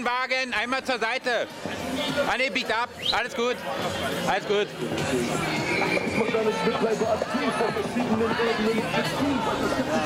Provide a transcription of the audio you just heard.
den Wagen einmal zur Seite. Ah ne, biegt ab. Alles gut. Alles gut. Macht eine verschiedenen Ebenen.